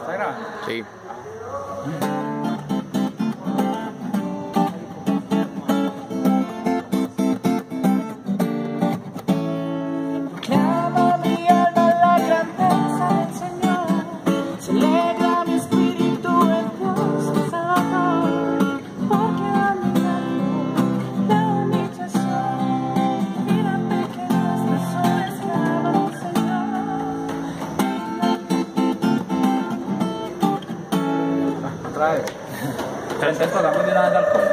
¿Está grabando? Sí. 哎，咱咱说咱们这那那。